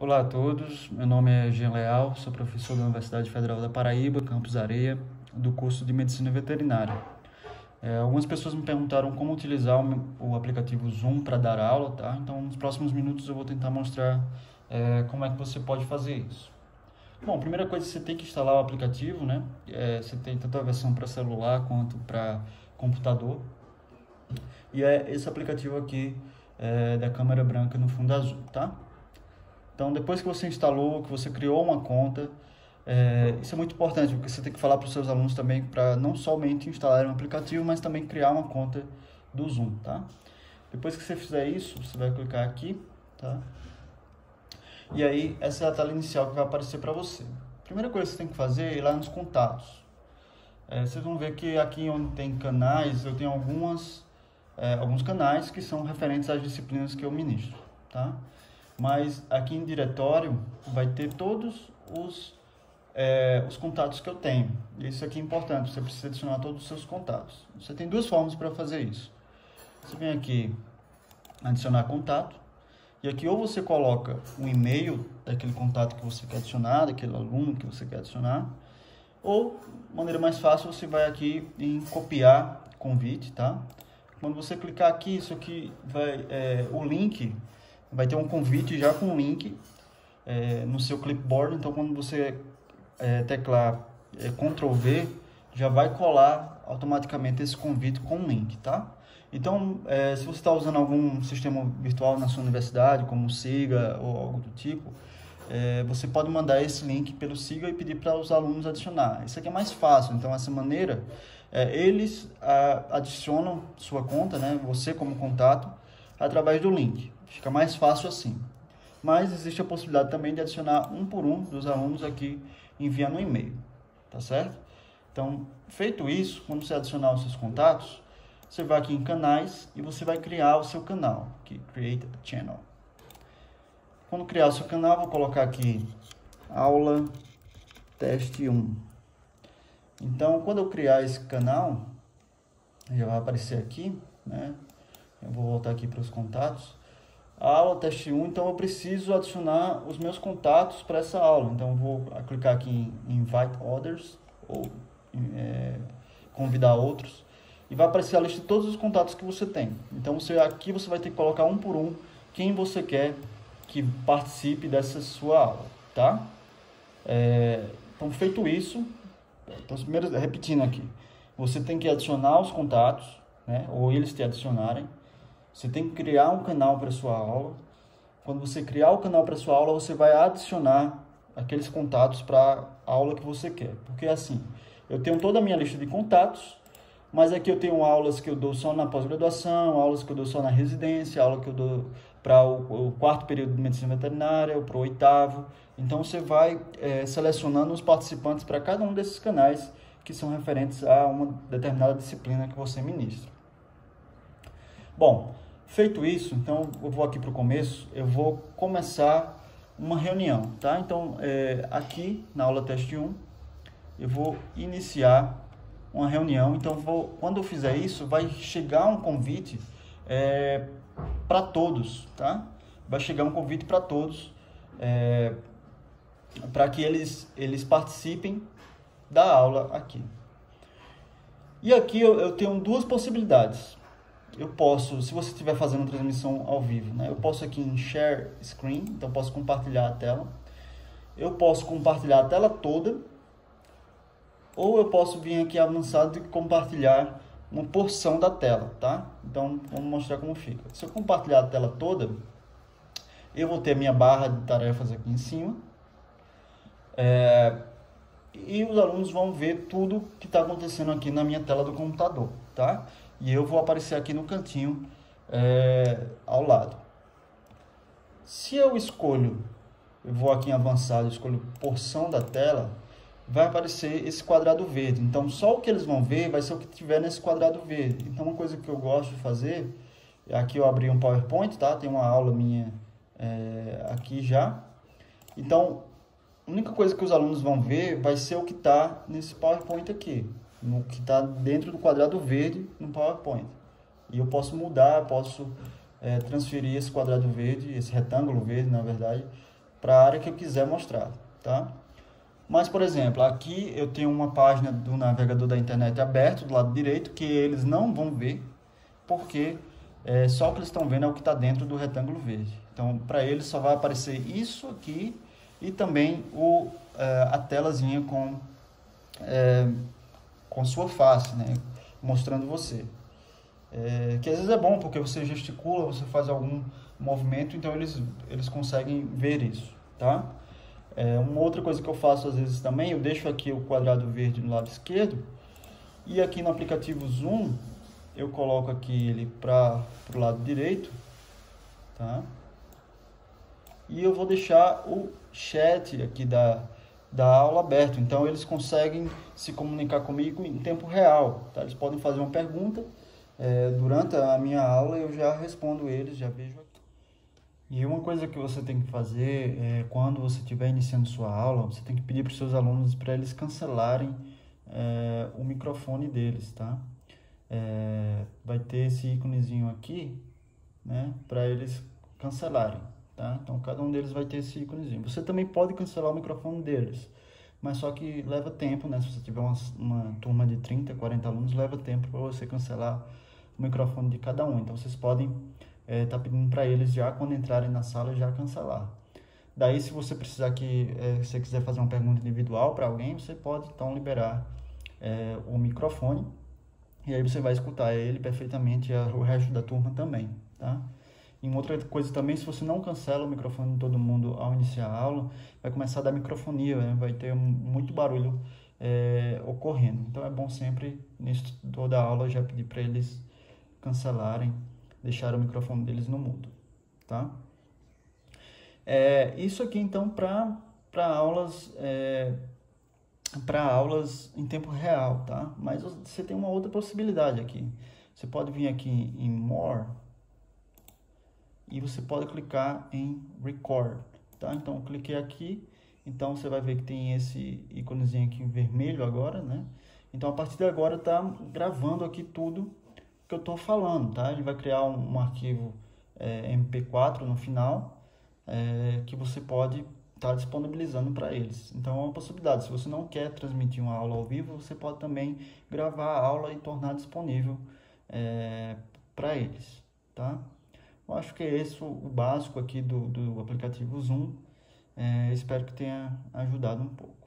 Olá a todos, meu nome é Jean Leal, sou professor da Universidade Federal da Paraíba, Campus Areia, do curso de Medicina Veterinária. É, algumas pessoas me perguntaram como utilizar o, o aplicativo Zoom para dar aula, tá? Então, nos próximos minutos eu vou tentar mostrar é, como é que você pode fazer isso. Bom, primeira coisa, você tem que instalar o aplicativo, né? É, você tem tanto a versão para celular quanto para computador. E é esse aplicativo aqui é, da câmera branca no fundo azul, tá? Então, depois que você instalou, que você criou uma conta, é, isso é muito importante, porque você tem que falar para os seus alunos também para não somente instalar um aplicativo, mas também criar uma conta do Zoom, tá? Depois que você fizer isso, você vai clicar aqui, tá? E aí, essa é a tela inicial que vai aparecer para você. Primeira coisa que você tem que fazer é ir lá nos contatos. É, vocês vão ver que aqui onde tem canais, eu tenho algumas, é, alguns canais que são referentes às disciplinas que eu ministro, tá? Mas aqui em diretório vai ter todos os, é, os contatos que eu tenho. Isso aqui é importante, você precisa adicionar todos os seus contatos. Você tem duas formas para fazer isso. Você vem aqui, adicionar contato, e aqui ou você coloca o um e-mail daquele contato que você quer adicionar, daquele aluno que você quer adicionar, ou, maneira mais fácil, você vai aqui em copiar convite, tá? Quando você clicar aqui, isso aqui vai, é, o link vai ter um convite já com um link é, no seu clipboard. Então, quando você é, teclar é, Ctrl V, já vai colar automaticamente esse convite com um link, tá? Então, é, se você está usando algum sistema virtual na sua universidade, como o Siga ou algo do tipo, é, você pode mandar esse link pelo Siga e pedir para os alunos adicionar. Isso aqui é mais fácil, então essa maneira, é, eles a, adicionam sua conta, né, você como contato, através do link. Fica mais fácil assim. Mas existe a possibilidade também de adicionar um por um dos alunos aqui enviando um e-mail, tá certo? Então, feito isso, quando você adicionar os seus contatos, você vai aqui em canais e você vai criar o seu canal, aqui, Create a Channel. Quando criar o seu canal, vou colocar aqui aula teste 1. Então, quando eu criar esse canal, já vai aparecer aqui, né? Eu vou voltar aqui para os contatos. A aula teste 1, então eu preciso adicionar os meus contatos para essa aula. Então eu vou clicar aqui em Invite Others, ou é, convidar outros, e vai aparecer a lista de todos os contatos que você tem. Então você, aqui você vai ter que colocar um por um quem você quer que participe dessa sua aula, tá? É, então feito isso, então, primeiro repetindo aqui, você tem que adicionar os contatos, né, ou eles te adicionarem, você tem que criar um canal para sua aula. Quando você criar o canal para sua aula, você vai adicionar aqueles contatos para a aula que você quer. Porque assim, eu tenho toda a minha lista de contatos, mas aqui eu tenho aulas que eu dou só na pós-graduação, aulas que eu dou só na residência, aula que eu dou para o, o, quarto período de medicina veterinária, ou para o oitavo. Então você vai é, selecionando os participantes para cada um desses canais que são referentes a uma determinada disciplina que você ministra. Bom, Feito isso, então eu vou aqui para o começo, eu vou começar uma reunião, tá? Então, é, aqui na aula teste 1, eu vou iniciar uma reunião. Então, vou, quando eu fizer isso, vai chegar um convite é, para todos, tá? Vai chegar um convite para todos, é, para que eles, eles participem da aula aqui. E aqui eu, eu tenho duas possibilidades eu posso, se você estiver fazendo transmissão ao vivo, né, eu posso aqui em Share Screen, então posso compartilhar a tela. Eu posso compartilhar a tela toda, ou eu posso vir aqui avançado e compartilhar uma porção da tela, tá? Então, vamos mostrar como fica. Se eu compartilhar a tela toda, eu vou ter minha barra de tarefas aqui em cima. É, e os alunos vão ver tudo que está acontecendo aqui na minha tela do computador, tá? E eu vou aparecer aqui no cantinho é, ao lado. Se eu escolho, eu vou aqui em avançado, escolho porção da tela, vai aparecer esse quadrado verde. Então, só o que eles vão ver vai ser o que tiver nesse quadrado verde. Então, uma coisa que eu gosto de fazer, aqui eu abri um PowerPoint, tá? Tem uma aula minha é, aqui já. Então, a única coisa que os alunos vão ver vai ser o que está nesse PowerPoint aqui no que está dentro do quadrado verde no PowerPoint. E eu posso mudar, posso é, transferir esse quadrado verde, esse retângulo verde, na verdade, para a área que eu quiser mostrar, tá? Mas, por exemplo, aqui eu tenho uma página do navegador da internet aberto do lado direito que eles não vão ver, porque é, só o que eles estão vendo é o que está dentro do retângulo verde. Então, para eles só vai aparecer isso aqui e também o, é, a telazinha com, é, com sua face, né? mostrando você. É, que às vezes é bom porque você gesticula, você faz algum movimento, então eles, eles conseguem ver isso, tá? É, uma outra coisa que eu faço às vezes também, eu deixo aqui o quadrado verde no lado esquerdo e aqui no aplicativo Zoom eu coloco aqui ele para o lado direito, tá? E eu vou deixar o chat aqui da, da aula aberto, então eles conseguem se comunicar comigo em tempo real, tá? Eles podem fazer uma pergunta é, durante a minha aula eu já respondo eles, já vejo aqui. E uma coisa que você tem que fazer é quando você estiver iniciando sua aula, você tem que pedir para os seus alunos para eles cancelarem é, o microfone deles, tá? É, vai ter esse íconezinho aqui, né, para eles cancelarem, tá? Então cada um deles vai ter esse íconezinho. Você também pode cancelar o microfone deles, mas só que leva tempo, né? Se você tiver uma, uma turma de 30, 40 alunos, leva tempo para você cancelar o microfone de cada um. Então vocês podem estar é, tá pedindo para eles já quando entrarem na sala já cancelar. Daí, se você precisar que é, você quiser fazer uma pergunta individual para alguém, você pode então liberar é, o microfone e aí você vai escutar ele perfeitamente e o resto da turma também, tá? E uma outra coisa também, se você não cancela o microfone de todo mundo ao iniciar a aula, vai começar a dar microfonia, né? vai ter muito barulho é, ocorrendo. Então é bom sempre, nisso toda a aula, já pedir para eles cancelarem, deixar o microfone deles no mudo, tá? É, isso aqui então para aulas é, para aulas em tempo real, tá? Mas você tem uma outra possibilidade aqui. Você pode vir aqui em More e você pode clicar em Record, tá? Então eu cliquei aqui, então você vai ver que tem esse íconezinho aqui em vermelho agora, né? Então a partir de agora tá gravando aqui tudo que eu estou falando, tá? Ele vai criar um, um arquivo é, MP4 no final é, que você pode estar tá disponibilizando para eles. Então é uma possibilidade. Se você não quer transmitir uma aula ao vivo, você pode também gravar a aula e tornar disponível é, para eles, tá? Eu acho que é esse o básico aqui do, do aplicativo Zoom. É, espero que tenha ajudado um pouco.